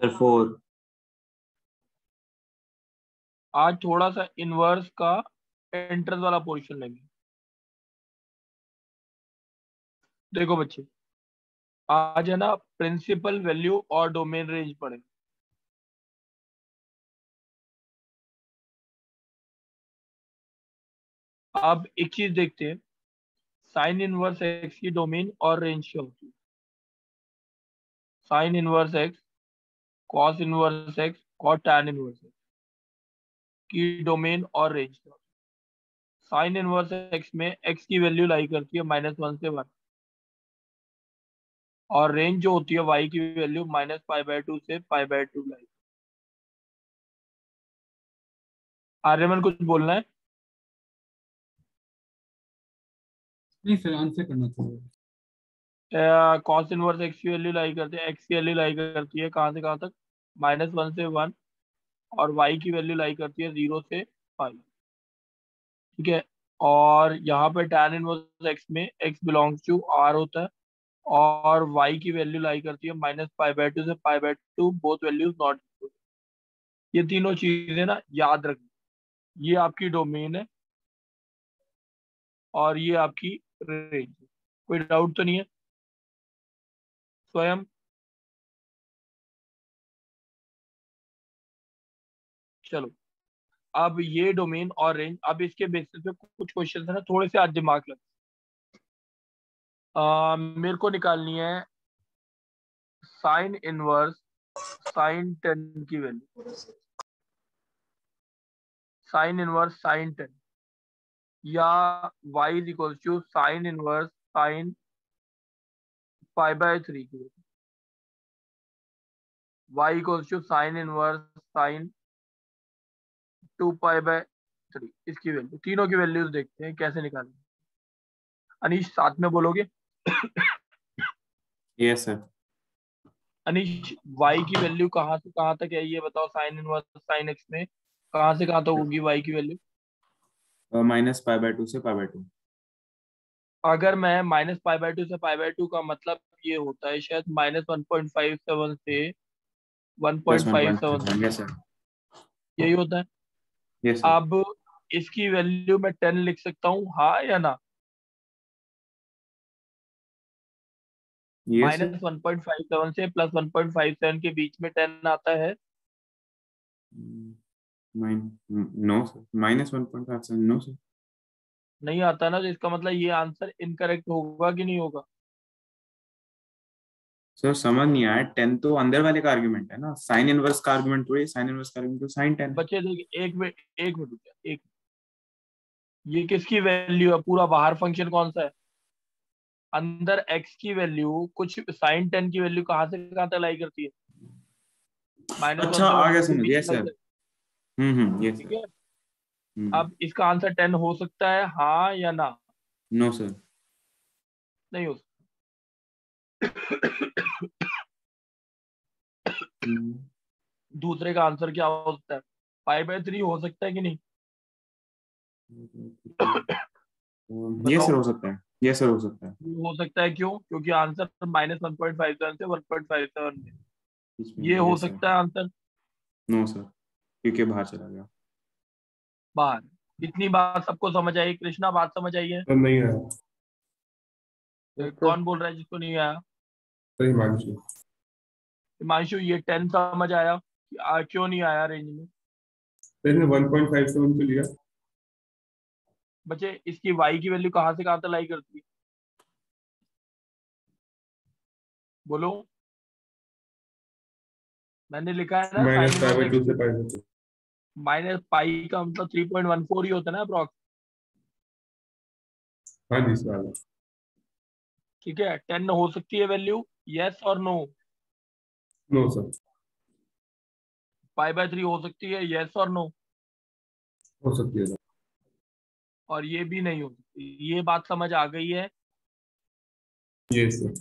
Four आज थोड़ा सा इनवर्स का एंट्रेंस वाला पोर्शन लेंगे। देखो बच्चे, आज है ना प्रिंसिपल वैल्यू और डोमेन रेंज पढ़े। अब एक चीज़ देखते हैं साइन इनवर्स एक्स की डोमेन और रेंज क्या होती है? Sine inverse X cos inverse X और टैन इनवर्स एक्स की डोमेन और रेंज साइन इनवर्स एक्स में एक्स की वैल्यू लाई करती है माइनस वन से वन और रेंज जो होती है वाई की value minus five by two से five by two lie Aryaman, कुछ बोलना है? नहीं सर आंसर करना चाहिए। कॉस इनवर्स एक्स की वैल्यू लाई करती है एक्स की वैल्यू लाई करती है कहाँ से कहाँ तक? माइनस वन से वन और वाई की वैल्यू लाई करती है ज़ीरो से फाइव ठीक है? और यहाँ पे टैन इनवर्स एक्स में एक्स बिलोंग्स टू आर होता है और वाई की वैल्यू लाई करती है माइनस फाइव बाई टू से five by two both values not ये तीनों चीज़ें ना याद रखनी ये आपकी डोमेन है और ये आपकी रेंज कोई डाउट तो नहीं है? स्वयं चलो। अब ये डोमेन और रेंज अब इसके बेसिस पे कुछ क्वेश्चन है ना, थोड़े से आज दिमाग लग। मेरे को निकालनी है। साइन इनवर्स साइन टेन की value sine inverse sine ten या y is equal to sine inverse sine five by three की value y equal to sine inverse sine two pi by three इसकी वैल्यू तीनों की values देखते हैं कैसे निकालेंगे अनीश साथ में बोलोगे? यस सर अनीश y की वैल्यू कहाँ से कहाँ तक है? ये बताओ साइन इनवर्स साइन x में कहाँ से कहाँ तक होगी वाई की value minus five by two से फाइव बाई टू अगर मैं माइनस फाइव बाई टू से फाइव बाई टू का मतलब ये होता है शायद minus one point five seven से वन पॉइंट फाइव सेवन यही होता है। सर अब इसकी वैल्यू मैं टेन लिख सकता हूँ हाँ या ना? Minus one point five seven से plus one point five seven के बीच में टेन आता है। No minus one point five seven no sir नहीं आता ना तो इसका मतलब ये आंसर इनकरेक्ट होगा कि नहीं होगा? सर समझ नहीं आया। टेन तो अंदर वाले का आर्गुमेंट है ना। साइन इनवर्स का आर्गुमेंट थोड़ी साइन इनवर्स का आर्गुमेंट तो साइन टेन बच्चे देखिए एक मिनट एक मिनट एक ये किसकी वैल्यू है? पूरा बाहर फ़ंक्शन कौन सा है? अंदर x की वैल्यू कुछ साइन टेन की वैल्यू कहाँ से कहाँ तक लाई करती है? माइनस अच्छा आ गया समझ yes sir hmm hmm yes ठीक है? अब इसका आंसर टेन हो सकता है हाँ या ना? नो सर नहीं हो दूसरे का आंसर क्या हो सकता है? फाइव बाई थ्री हो सकता है कि नहीं? ये सर हो सकता है। ये सर हो सकता है। हो सकता है क्यों? क्योंकि answer minus one point five seven से वन पॉइंट फाइव सेवन में। ये हो सकता है आंसर? नो सर क्योंकि बाहर चला गया। बाहर। इतनी बात सबको समझ आई। कृष्णा बात समझ आई है? नहीं आया कौन बोल रहा है जिसको नहीं आया? हिमांशु हिमांशु ये टेन समझ आया कि आ, क्यों नहीं आया रेंज में? सर ने 1.57 तो लिया। बच्चे इसकी वाई की वैल्यू कहाँ से कहाँ तक लाई करती है? बोलो। मैंने लिखा है ना माइनस फाइव बाई टू से फाइव बाई माइनस पाई का मतलब थ्री पॉइंट वन फोर ही होता है ना अप्रॉक्स हाँ जी सर ठीक है टेन हो सकती है वैल्यू यस और no no sir five by three हो सकती है यस और नो हो सकती है सर और ये भी नहीं हो सकती। ये बात समझ आ गई है? जी सर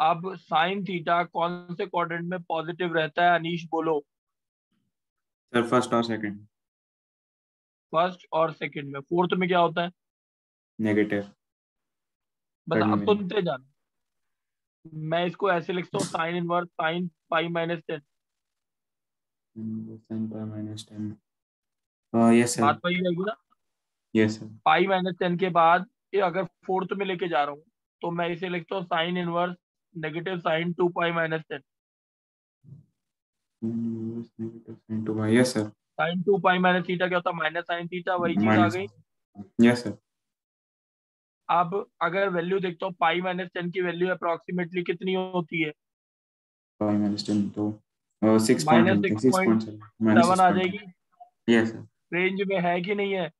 अब साइन थीटा कौन से क्वाड्रेंट में पॉजिटिव रहता है? अनीश बोलो। सर फ़र्स्ट और सेकंड फ़र्स्ट और सेकंड में। फोर्थ में क्या होता है? नेगेटिव बस आप सुनते जाना। मैं इसको ऐसे लिखता हूँ sine inverse sine pi minus ten sin pi minus 10 uh, yes बात वही रहेगी ना? Yes sir. Pi minus ten के बाद ये अगर फोर्थ में लेके जा रहा हूँ तो मैं इसे लिखता हूँ sine inverse negative sine two pi minus ten inverse negative sin 2 pi. Yes sir. Sine two pi minus theta क्या होता? है माइनस साइन थीटा वही चीज़ आ गई। yes sir. अब अगर वैल्यू देखता हूँ पाई माइनस टेन की वैल्यू अप्रोक्सीमेटली कितनी होती है? Pi minus 10 तो 6 point Minus something 6 6 point seven. minus seven आ जाएगी? yes रेंज में है कि नहीं है?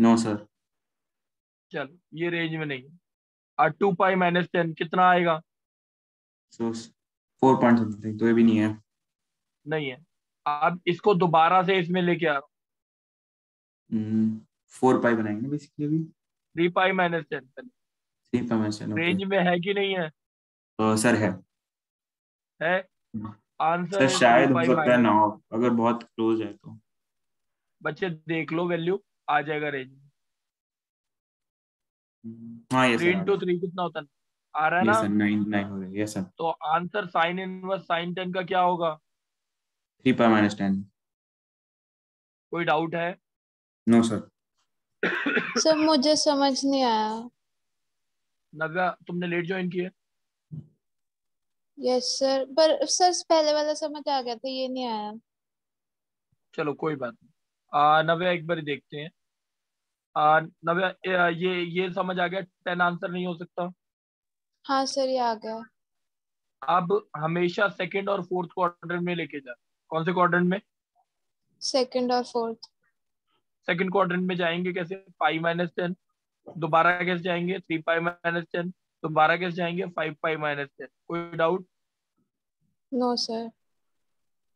No sir चलो ये रेंज में नहीं है। और टू पाई माइनस टेन कितना आएगा? 4 point something तो ये भी नहीं है। नहीं है। अब इसको दोबारा से इसमें लेके आ रहा हूँ। Mm, 4 pi बनाएँगे बेसिकली अभी। Three pi minus ten 3 pi minus 10 range में है कि नहीं है? Uh, सर है. है। आंसर सर शायद हो सकता है ना हो अगर बहुत क्लोज है तो. बच्चे देख लो वैल्यू आ जाएगा रेंज में हाँ ये थ्री सर इंटू थ्री कितना होता है? आ रहा है ना? 9 9 हो रहा है यस सर तो answer sine inverse sine ten का क्या होगा? थ्री पाई माइनस टेन कोई डाउट है? नो सर सर मुझे समझ नहीं आया। नव्या तुमने लेट ज्वाइन किया? यस सर पर सर पहले वाला समझ आ गया था? ये नहीं आया। चलो कोई बात नहीं। नव्या एक बार देखते हैं। आ, नव्या ये ये समझ आ गया। टेन आंसर नहीं हो सकता। हाँ सर ये आ गया। अब हमेशा सेकंड और फोर्थ क्वाड्रेंट में लेके जा। कौन से क्वाड्रेंट में? सेकंड और फोर्थ सेकंड क्वाड्रेंट में जाएँगे कैसे? पाई माइनस टेन दोबारा कैसे जाएँगे? थ्री पाई माइनस टेन दोबारा कैसे जाएँगे? फाइव पाई माइनस टेन कोई डाउट नो सर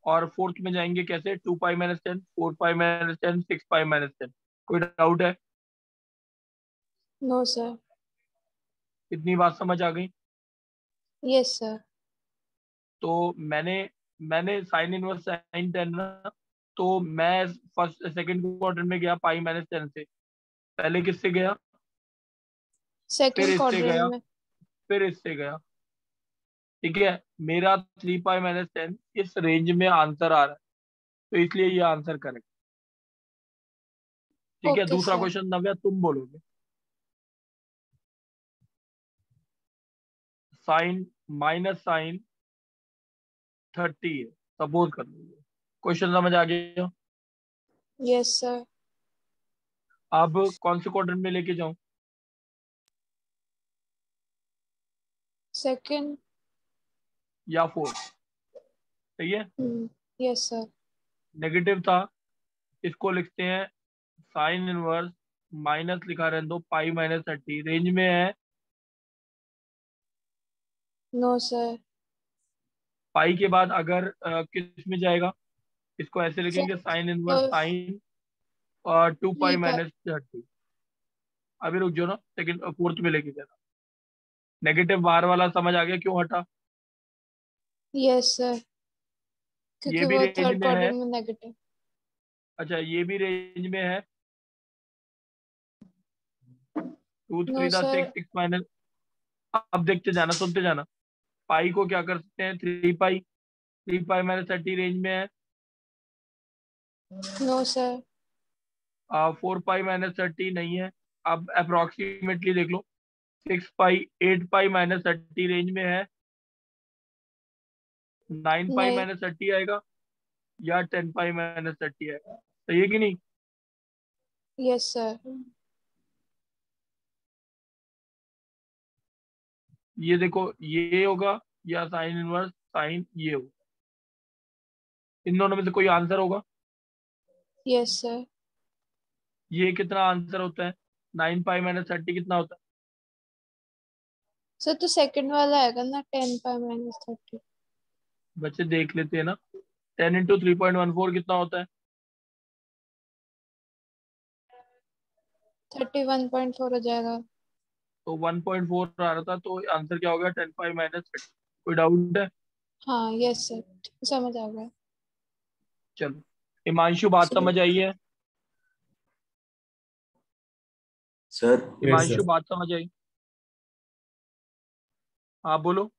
और फोर्थ में जाएँगे कैसे? Two pi minus ten four pi minus ten six pi minus ten कोई डाउट है? नो सर इतनी बात समझ आ गई? यस सर तो मैंने मैंने साइन इनवर्स साइन टेन ना तो मैं फ़र्स्ट सेकंड क्वार्टर में गया पाई माइनस टेन से। पहले किससे गया? सेकंड इससे गया। में। फिर इससे गया। ठीक है? मेरा थ्री पाई माइनस टेन इस रेंज में आंसर आ रहा है। तो इसलिए ये आंसर करेक्ट ठीक है? दूसरा क्वेश्चन नव्या तुम बोलोगे। साइन माइनस साइन थर्टी है। सपोज़ कर लीजिए क्वेश्चन समझ आ गया? यस सर अब कौन से क्वाड्रेंट में लेके जाऊँ? सेकंड या फोर्थ सही है? यस सर नेगेटिव था। इसको लिखते हैं साइन इनवर्स माइनस लिखा रहने दो पाई माइनस थर्टी रेंज में है? नो no, सर पाई के बाद अगर किसमें जाएगा? इसको ऐसे लिखेंगे sine inverse sine two pi. Minus thirty अभी रुक जाओ ना सेकंड फोर्थ में लेके जाना। नेगेटिव बाहर वाला समझ आ गया क्यों हटा? यस सर क्योंकि भी थर्ड में है। नेगेटिव अच्छा ये भी रेंज में है। Two three six six minus अब देखते जाना सुनते जाना। पाई को क्या कर सकते हैं? Three pi three pi minus thirty range में है। No sir four pi minus thirty नहीं है। अब अप्रोक्सीमेटली देख लो। Six pi eight pi minus thirty range में है। नाइन पाई माइनस थर्टी आएगा या टेन पाई माइनस थर्टी आएगा। सही है कि नहीं? यस सर ये देखो ये होगा या साइन इनवर्स साइन ये होगा। इन दोनों में से कोई आंसर होगा? यस सर ये कितना आंसर होता है? नाइन पाई माइनस थर्टी कितना होता है? सर तो सेकंड वाला आएगा ना टेन पाई माइनस थर्टी बच्चे देख लेते हैं ना। Ten into three point one four कितना होता है? थर्टी वन पॉइंट फोर हो जाएगा। तो वन पॉइंट फोर आ रहा था तो आंसर क्या हो गया? टेन पाई माइनस थर्टी कोई डाउट है? हाँ यस सर समझ आ गया। चलो। हिमांशु बात समझ आई है? सर। हिमांशु बात समझ आई? आप बोलो।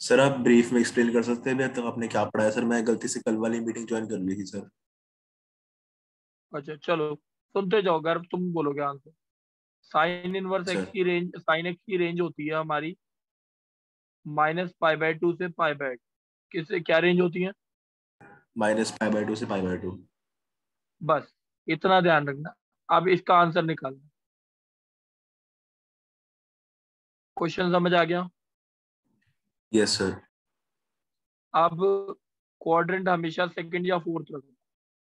सर आप ब्रीफ में एक्सप्लेन कर सकते हैं तक आपने क्या पढ़ाया? सर मैं गलती से कल वाली मीटिंग ज्वाइन कर ली थी सर। अच्छा चलो सुनते जाओ गर्व तुम बोलोगे आंसर साइन इनवर्स एक्स की रेंज साइन एक्स की रेंज होती है हमारी। माइनस पाई बाय टू से पाई बाय किससे क्या रेंज होती है? माइनस फाइव बाई टू से फाइव बाई टू। बस इतना ध्यान रखना। अब इसका आंसर निकालना क्वेश्चन समझ आ गया? यस सर अब क्वाड्रेंट हमेशा सेकंड या फोर्थ रखना।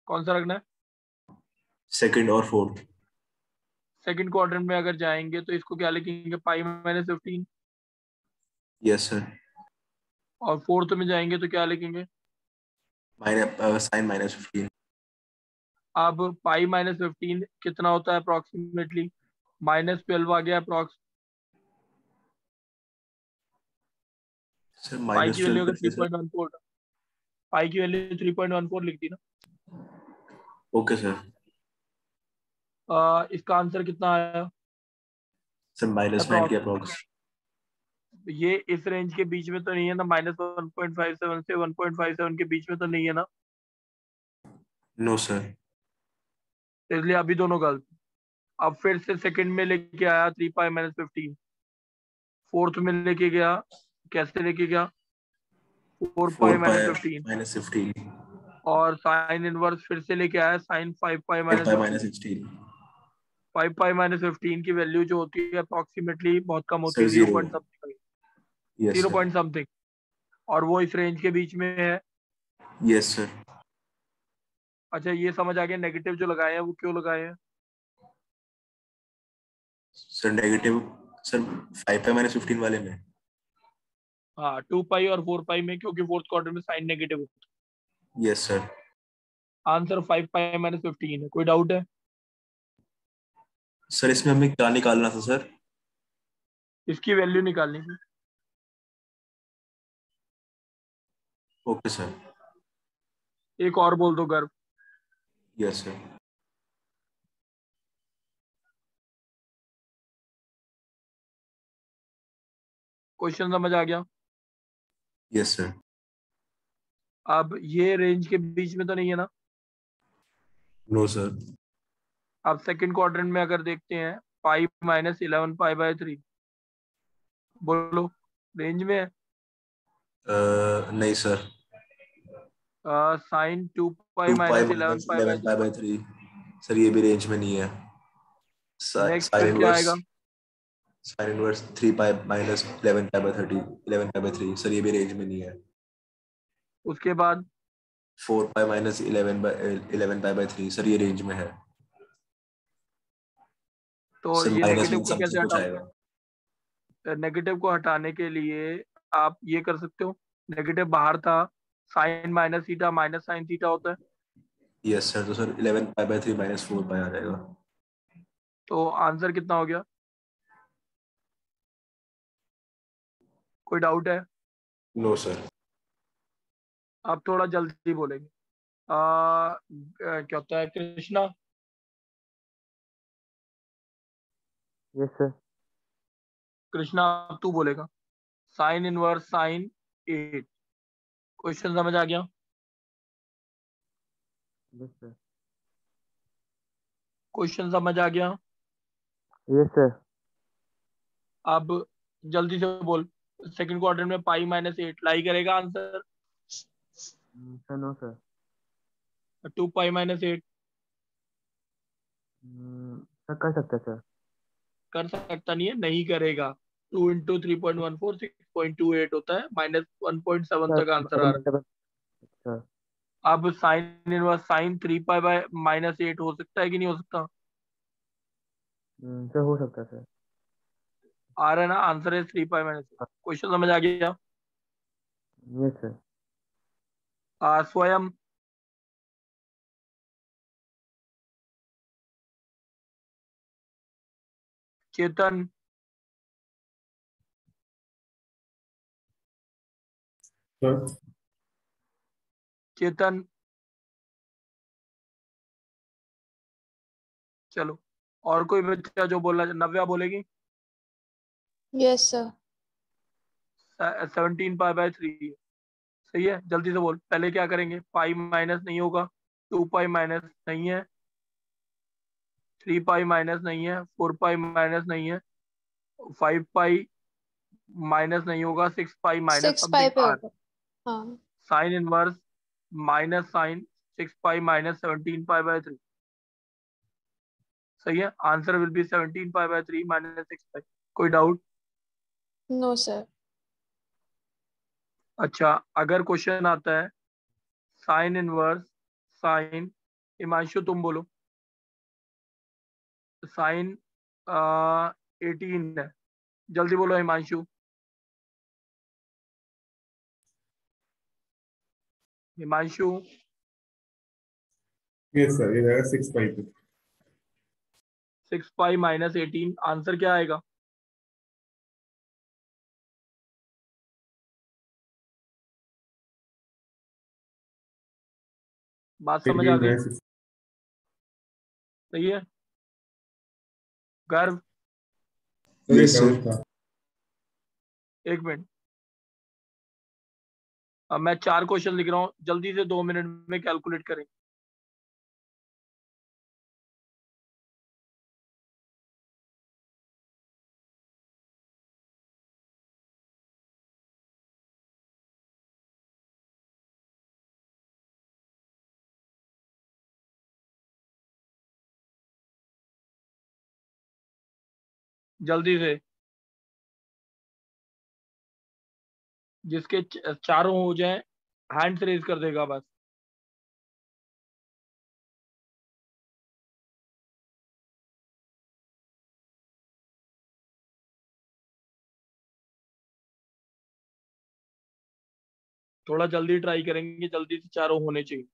कौन सा रखना है? सेकंड और फोर्थ सेकंड क्वाड्रेंट में अगर जाएँगे तो इसको क्या लिखेंगे? Pi minus fifteen yes sir और फोर्थ में जाएँगे तो क्या लिखेंगे? साइन माइनस फिफ्टीन अब पाई माइनस फिफ्टीन कितना होता है अप्रोक्सीमेटली माइनस ट्वेल्व आ गया अप्रोक्स पाई की value three point one four pi की value three point one four लिख दी ना। Okay sir. आ, इसका आंसर कितना आया? सर माइनस नाइन के अप्रोक्स। ये इस रेंज के बीच में तो नहीं है ना minus one point five seven से वन पॉइंट फाइव सेवन के बीच में तो नहीं है ना? नो सर इसलिए अभी दोनों गलत अब फिर से सेकंड में लेके आया three pi minus fifteen fourth में लेके गया कैसे लेके गया? Four pi minus fifteen minus fifteen और साइन इनवर्स फिर से लेके आया sine five pi minus sixteen five pi minus fifteen की वैल्यू जो होती है अप्रोक्सीमेटली बहुत कम होती है Sir, ज़ीरो पॉइंट समथिंग और वो इस रेंज के बीच में है। यस सर अच्छा ये समझ आ गया नेगेटिव जो लगाए हैं वो क्यों लगाए हैं? Sir negative sir five pi minus fifteen वाले में। हाँ टू पाई और फोर पाई में क्योंकि फोर्थ क्वार्टर में साइन नेगेटिव होता yes sir answer five pi minus fifteen है कोई डाउट है? सर इसमें हमें क्या निकालना था सर इसकी वैल्यू निकालनी थी। Okay sir. एक और बोल दो गर्व। यस सर क्वेश्चन समझ आ गया? यस सर अब ये रेंज के बीच में तो नहीं है ना? नो सर अब सेकंड क्वाड्रेंट में अगर देखते हैं pi minus eleven pi by three बोलो रेंज में है? नहीं sir sine two pi minus eleven pi by three sir ये भी रेंज में नहीं है. Sine inverse sine inverse three pi minus eleven pi thirty eleven pi three sir ये भी रेंज में नहीं है. उसके बाद? Four pi minus eleven by eleven pi by three sir ये रेंज में है. तो ये नेगेटिव को कैसे आएगा? नेगेटिव को हटाने के लिए आप ये कर सकते हो। नेगेटिव बाहर था sine minus theta minus sine theta होता है। यस सर तो sir eleven pi by three minus four pi आ जाएगा। तो आंसर कितना हो गया? कोई डाउट है? नो no, सर आप थोड़ा जल्दी बोलेंगे। आ, आ, क्या होता है कृष्णा? यस सर कृष्णा तू बोलेगा। Sine inverse sine eight. Question समझ आ गया? क्वेश्चन समझ आ गया? यस सर अब जल्दी से बोल। सेकंड क्वार्टर में पाई माइनस एट लाई करेगा answer? Sir no sir two pi minus eight. Sir कर सकते सर कर सकता नहीं है नहीं करेगा। Two into three point one four six point two eight होता है माइनस वन पॉइंट सेवन तक आंसर आ रहा है। अब sine inverse sine three pi by minus eight हो सकता है कि नहीं हो सकता? सर हो सकता है सर। आ रहा है ना आंसर है थ्री पाई माइनस क्वेश्चन समझ आ गया? यस सर स्वयं। चेतन। चेतन चलो और कोई बच्चा जो बोलना नव्या बोलेगी? Yes sir seventeen pi by three सही है? जल्दी से बोल। पहले क्या करेंगे? पाई माइनस नहीं होगा। टू पाई माइनस नहीं है। थ्री पाई माइनस नहीं है। फोर पाई माइनस नहीं है। फाइव पाई माइनस नहीं होगा। Six pi minus six pi पे होगा। Sine inverse minus sine six pi minus seventeen pi by three. सही है? Answer will be seventeen pi by three minus six pi. कोई doubt? No sir. अच्छा अगर question आता है साइन इनवर्स साइन हिमांशु तुम बोलो। साइन एटीन है। जल्दी बोलो हिमांशु। हिमांशु यस सर ये रहेगा सिक्स पाई पे six pi minus eighteen answer क्या आएगा? बात समझ आ गई। सही है? गर्व। Yes, एक मिनट। अब मैं चार क्वेश्चन लिख रहा हूँ, जल्दी से दो मिनट में कैलकुलेट करें। जल्दी से। जिसके चारों हो जाए हैंड रेज कर देगा बस। थोड़ा जल्दी ट्राई करेंगे, जल्दी से चारों होने चाहिए।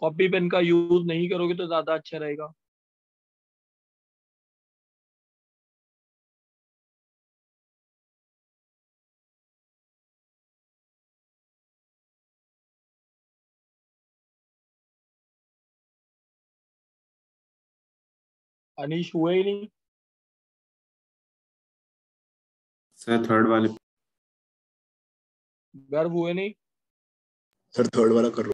कॉपी पेन का यूज़ नहीं करोगे तो ज़्यादा अच्छा रहेगा। अनिश हुए ही नहीं। सर थर्ड वाले। गर्व हुए नहीं। सर थर्ड वाला कर लो।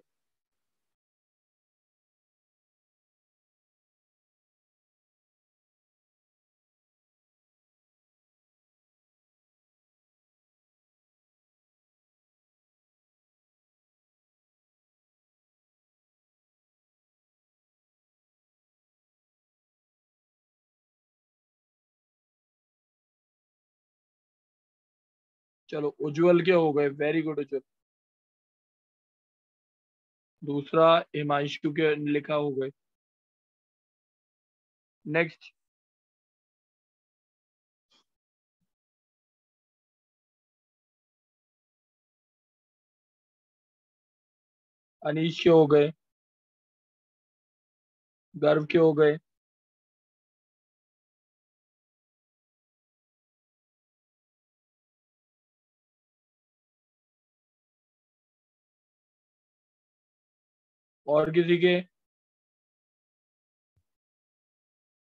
चलो, उज्जवल के हो गए वेरी गुड उज्जवल। दूसरा, हिमांशु के लिखा हो गए। नेक्स्ट अनीश के हो गए। गर्व के हो गए। और किसी के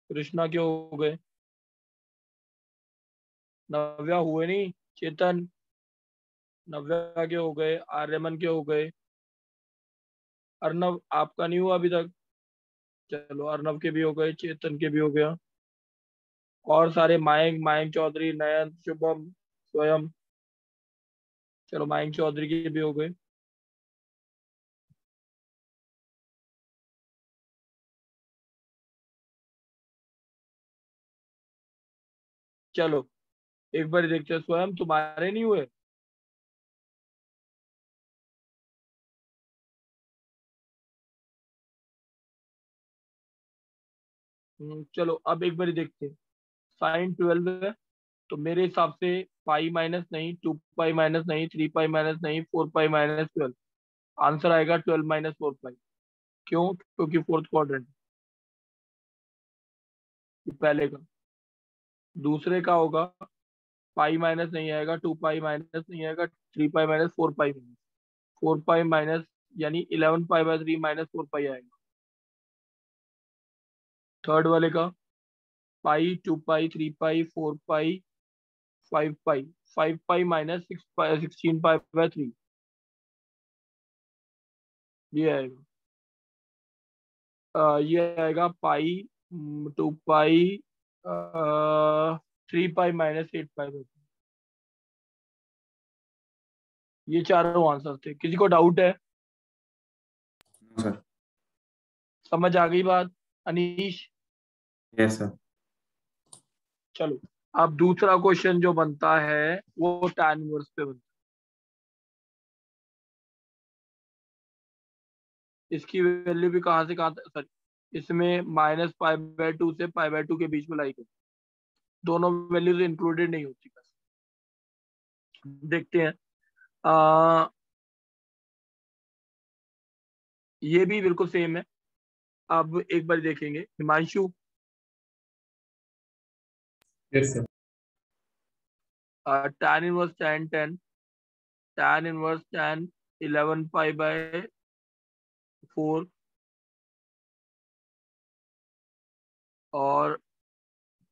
कृष्णा के हो गए। नव्या हुए नहीं, चेतन नव्या के हो गए, आर्यमन के हो गए। अर्नव आपका नहीं हुआ अभी तक। चलो अर्नव के भी हो गए, चेतन के भी हो गया। और सारे मायंक मायंक चौधरी, नयन, शुभम, स्वयं। चलो, मायंक चौधरी के भी हो गए। चलो एक बार देखते हैं स्वयं तुम्हारे नहीं हुए। हम्म, चलो अब एक बार देखते साइन ट्वेल्व है तो मेरे हिसाब से पाई माइनस नहीं टू पाई माइनस नहीं थ्री पाई माइनस नहीं four pi minus twelve. Answer आएगा ट्वेल्व माइनस फोर पाई। क्यों? क्योंकि फोर्थ क्वाड्रेंट पहले का। दूसरे का होगा पाई माइनस नहीं आएगा टू पाई माइनस नहीं आएगा three pi minus four pi minus. Four pi minus यानी eleven pi by three minus four pi आएगा। थर्ड वाले का pi two pi three pi four pi five pi. Five pi minus six pi sixteen pi by three. ये आएगा। आ, ये आएगा pi two pi three pi minus eight pi by ये चारों आंसर थे। किसी को डाउट है? सर समझ आ गई बात? अनीश? यस सर चलो अब दूसरा क्वेश्चन जो बनता है वो टैन इनवर्स पे बनता है। इसकी वैल्यू भी कहाँ से कहाँ तक सॉरी इसमें माइनस फाइव बाई टू से फाइव बाई टू के बीच में लाई गई दोनों वैल्यूज़ इंक्लूडेड नहीं होती बस। देखते हैं। आ, ये भी बिल्कुल सेम है। अब एक बार देखेंगे। Himanshu. Tan inverse tan ten tan inverse 10 eleven inverse by 11 और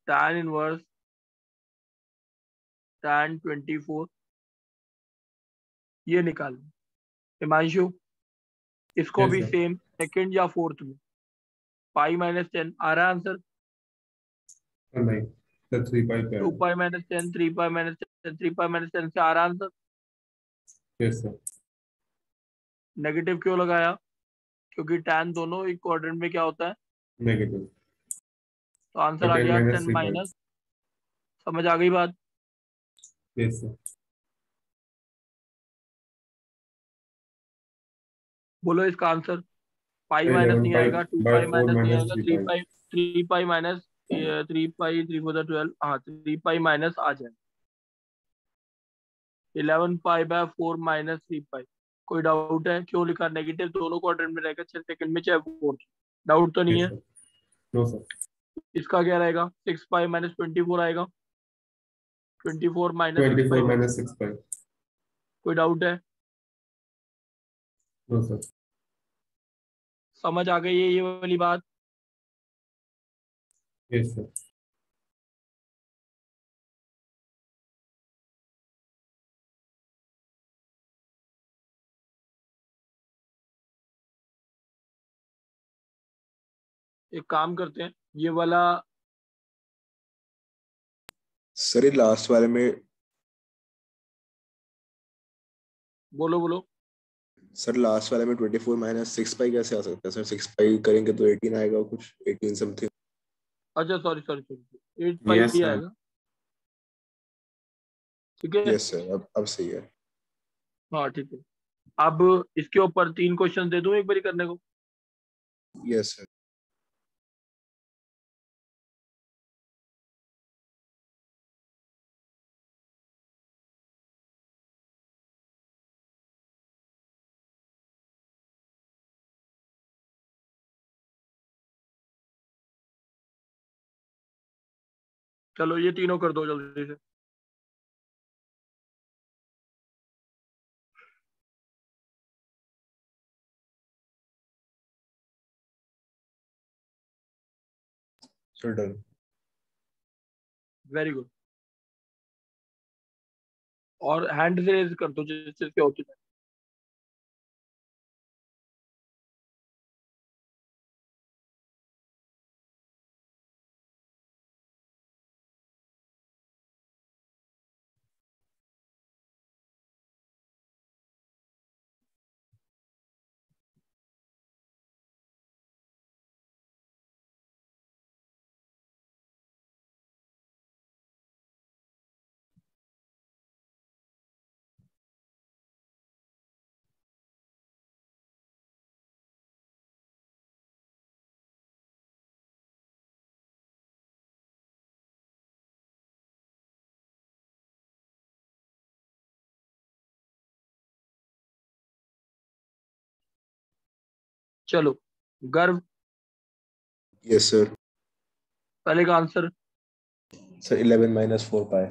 tan inverse tan 24 ये निकाल हिमांशु इसको Yes, भी sir. सेम सेकंड या फोर्थ में। पाई माइनस टेन आ रहा answer two pi minus ten three pi minus ten three pi minus ten से आ रहा आंसर नेगेटिव क्यों लगाया? क्योंकि tan दोनों एक क्वाड्रेंट में क्या होता है? नेगेटिव तो आंसर आ गया टेन माइनस समझ आ गई बात? बोलो इसका आंसर पाई माइनस नहीं आएगा टू पाई माइनस नहीं आएगा three pi three pi minus three pi three four twelve हाँ थ्री पाई माइनस आ जाए। Eleven pi by four minus three pi कोई डाउट है? क्यों लिखा नेगेटिव दोनों क्वाड्रेंट में रहेगा चाहे सेकंड में चाहे फोर्थ डाउट तो नहीं है? नो सर इसका क्या रहेगा? Six pi minus twenty four आएगा। Twenty four minus twenty four minus six pi कोई डाउट है? नो सर समझ आ गई है ये वाली बात? यस सर एक काम करते हैं। ये वाला सर ये लास्ट वाले में बोलो बोलो। सर लास्ट वाले में twenty four minus six pi कैसे आ सकता है? सर सिक्स पाई करेंगे तो एटीन आएगा कुछ एटीन समथिंग अच्छा sorry sorry sorry eight five Yes, ही आएगा। ठीक है? यस सर अब अब सही है। हाँ ठीक है। अब इसके ऊपर तीन क्वेश्चन दे दूँ एक बारी करने को? यस yes, सर चलो ये तीनों कर दो जल्दी से। वेरी गुड और हैंड से रेज कर दो जिस जिसके होते हैं चलो गर्व। यस सर पहले का answer? Sir eleven minus four pi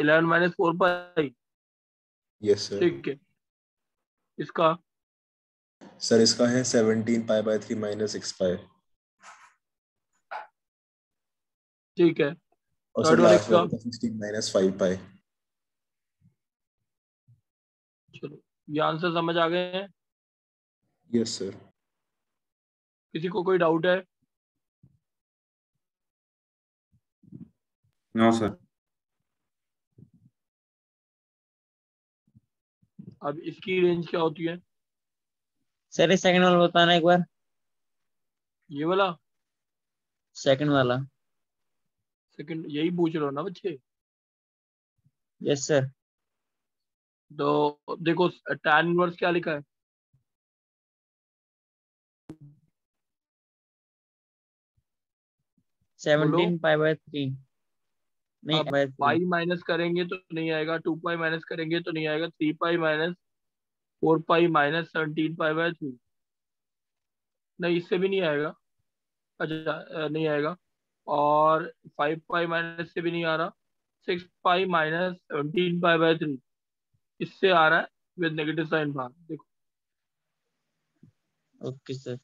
eleven minus four pi yes sir ठीक है। इसका? सर इसका है seventeen pi by three minus six pi ठीक है। और सर लास्ट वाला का सिक्सटीन माइनस फाइव पाई चलो ये आंसर समझ आ गए हैं? यस सर किसी को कोई डाउट है? नो सर अब इसकी रेंज क्या होती है? सर ये सेकंड वाला बताना एक बार। ये वाला? सेकंड वाला। सेकंड यही पूछ रहे हो ना बच्चे? यस सर तो देखो tan इनवर्स क्या लिखा है? Seventeen pi by three. नहीं पाई माइनस करेंगे तो नहीं आएगा टू पाई माइनस करेंगे तो नहीं आएगा three pi minus four pi minus seventeen pi by three. नहीं इससे भी नहीं आएगा। अच्छा नहीं आएगा। और फाइव पाई माइनस से भी नहीं आ रहा six pi minus seventeen pi by three. इससे आ रहा है विद नेगेटिव साइन बाहर देखो। ओके सर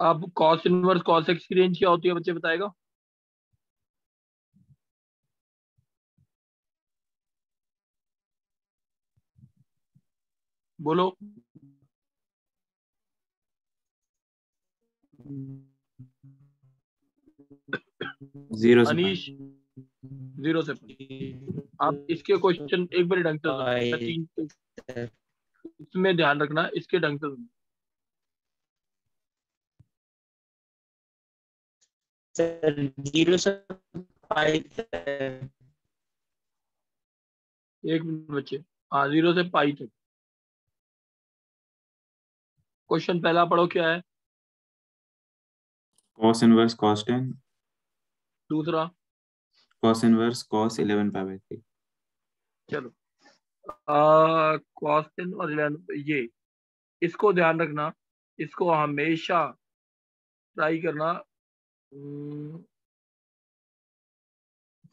अब कॉस इनवर्स कॉस एक्स की रेंज क्या होती है बच्चे बताएगा? बोलो। ज़ीरो से अनीश ज़ीरो से आप इसके क्वेश्चन एक बार ढंग से इसमें ध्यान रखना इसके ढंग से सुनो। ज़ीरो से एक मिनट बच्चे। हाँ ज़ीरो से पाई तक। क्वेश्चन पहला पढ़ो क्या है? Cos inverse cos 10 दूसरा? Cos inverse cos 11 pi by 3 चलो। कॉस्टिन और 11 ये इसको ध्यान रखना इसको हमेशा ट्राई करना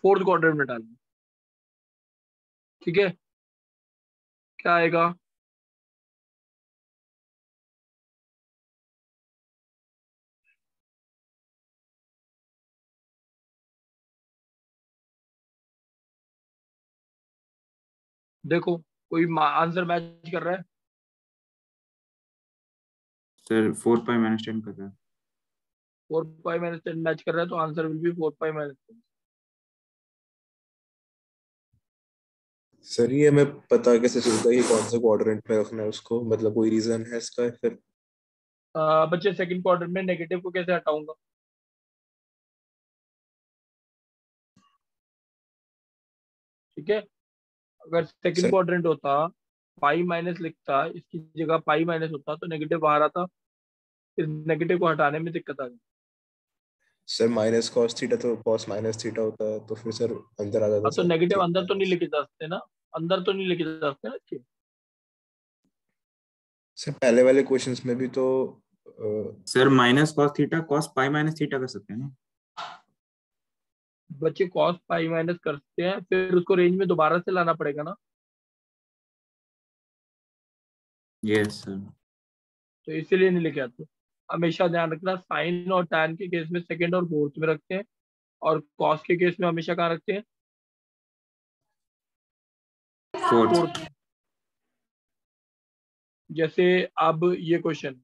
फोर्थ क्वाड्रेंट में डालना। ठीक है? क्या आएगा? देखो कोई आंसर मैच कर रहा है? सर 4 pi minus 10 कर रहा है। Four pi minus ten match कर रहा है तो answer will be four pi minus ten sir ये हमें पता कैसे चलता है कि कौन सा क्वाड्रेंट में रखना है उसको? मतलब कोई रीजन है इसका फिर? बच्चे सेकंड क्वार्टर में नेगेटिव को कैसे हटाऊँगा? ठीक है? अगर सेकंड क्वाड्रेंट होता पाई माइनस लिखता इसकी जगह पाई माइनस होता तो नेगेटिव बाहर आता इस नेगेटिव को हटाने में दिक्कत आ गई। सर माइनस कॉस थीटा तो कॉस माइनस थीटा होता है तो फिर सर अंदर आ जाता हाँ, तो नेगेटिव अंदर तो नहीं लिखे जा सकते ना? अंदर तो नहीं लिखे जा सकते ना अच्छे सर पहले वाले क्वेश्चंस में भी तो sir minus cos theta cos pi माइनस थीटा कर सकते हैं ना? बच्चे कॉस पाई माइनस करते हैं फिर उसको रेंज में दोबारा से लाना पड़ेगा ना? यस सर तो इसीलिए नहीं लेके आते। हमेशा ध्यान रखना साइन और टैन के केस में सेकंड और फोर्थ में रखते हैं और कॉस के केस में हमेशा कहाँ रखते हैं? फोर्थ जैसे अब ये क्वेश्चन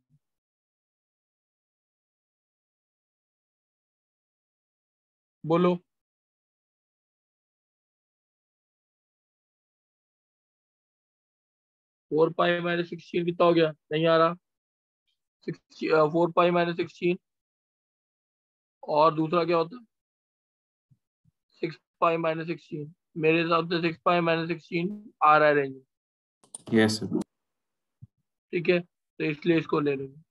बोलो। फोर पाई माइनस सिक्सटीन कितना हो गया? नहीं आ रहा। Four pi minus sixteen. और दूसरा क्या होता? है सिक्स पाई माइनस सिक्सटीन। मेरे हिसाब से सिक्स पाई माइनस सिक्सटीन आ रहा है रेंज यस ठीक है तो इसलिए इसको ले लेंगे।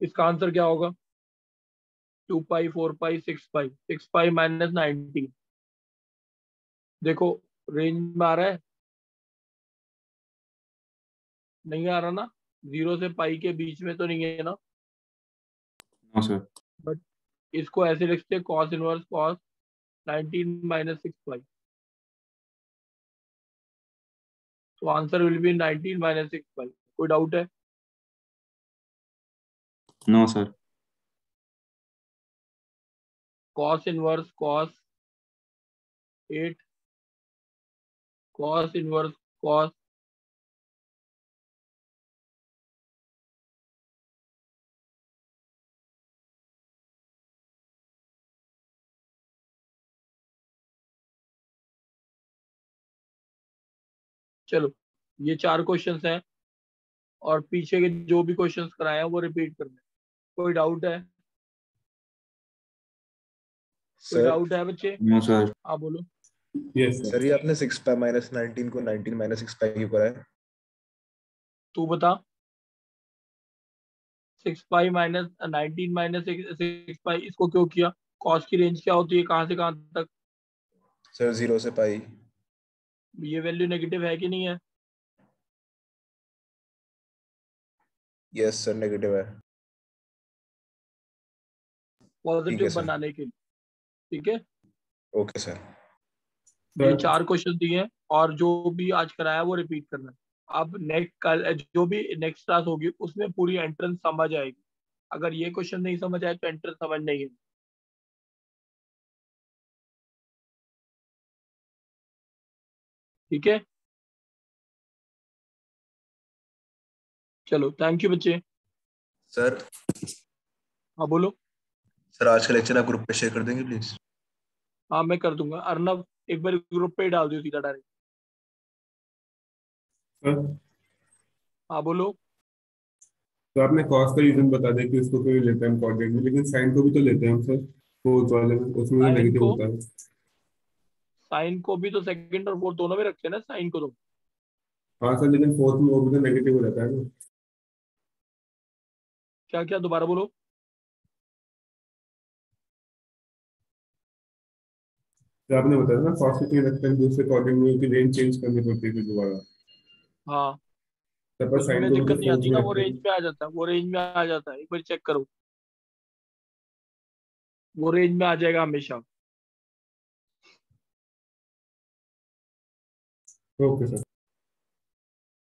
इसका आंसर क्या होगा? Two pi four pi six pi six pi minus nineteen देखो रेंज में आ रहा है। नहीं आ रहा ना? ज़ीरो से पाई के बीच में तो नहीं है ना? नो सर इसको ऐसे लिखते हैं cos inverse cos 19 minus six pi तो answer will be 19 minus six pi कोई डाउट है? No sir cos inverse cos 8 cos inverse cos चलो, ये चार क्वेश्चंस हैं और पीछे के जो भी क्वेश्चंस कराए हैं, वो रिपीट करने कोई डाउट है? डाउट है बच्चे? नो सर आप बोलो। यस सर ये आपने सिक्स पाई माइनस नाइनटीन को नाइनटीन माइनस सिक्स पाई क्यों करा है। तू बता। Six pi minus nineteen minus six pi इसको क्यों किया? कॉस की रेंज क्या होती है? कहाँ से कहाँ तक? सर ज़ीरो से पाई ये वैल्यू नेगेटिव है कि नहीं है? यस सर नेगेटिव है। पॉजिटिव बनाने के लिए। ठीक है? ओके सर ये चार क्वेश्चन दिए हैं और जो भी आज कराया वो रिपीट करना है। अब नेक्स्ट कल जो भी नेक्स्ट क्लास होगी उसमें पूरी एंट्रेंस समझ आएगी। अगर ये क्वेश्चन नहीं समझ आए तो एंट्रेंस समझ नहीं है। ठीक है? चलो थैंक यू बच्चे। सर हाँ बोलो। सर आज का लेक्चर आप ग्रुप पे शेयर कर देंगे प्लीज़ हाँ मैं कर दूँगा। अर्नब एक बार ग्रुप पे डाल दियो सीधा डायरेक्ट हाँ बोलो। तो आपने कॉस का रीजन बता दिया कि उसको क्यों लेते हैं हम कॉर्डिनेट में लेकिन साइन को भी तो लेते हैं हम सर फोर्थ वाले में उसमें Sin नेगेटिव होता है। साइन को भी तो सेकंड और फोर्थ दोनों में रखते हैं ना? साइन को तो। हाँ सर लेकिन फोर्थ में वो भी तो नेगेटिव हो जाता है ना। क्या क्या दोबारा बोलो। तो आपने बताया ना कॉस को क्यों रखते हैं दूसरे कोऑर्डिनेट में की रेंज चेंज करनी पड़ती है दोबारा। हाँ। तब पर साइन दिक्कत नहीं आती वो रेंज पे आ जाता है वो रेंज में आ जाता है। एक बार चेक करो। वो रेंज में आ जाएगा हमेशा। Okay sir